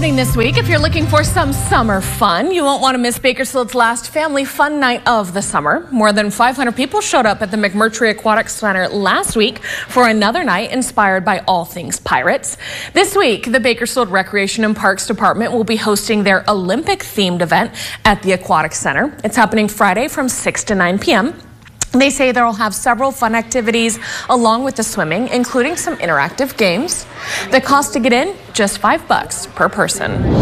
happening this week. If you're looking for some summer fun, you won't want to miss Bakersfield's last family fun night of the summer. More than 500 people showed up at the McMurtrey Aquatic Center last week for another night inspired by all things pirates. This week, the Bakersfield Recreation and Parks Department will be hosting their Olympic themed event at the Aquatic Center. It's happening Friday from 6 to 9 p.m. They say they'll have several fun activities along with the swimming, including some interactive games. The cost to get in, just five bucks per person.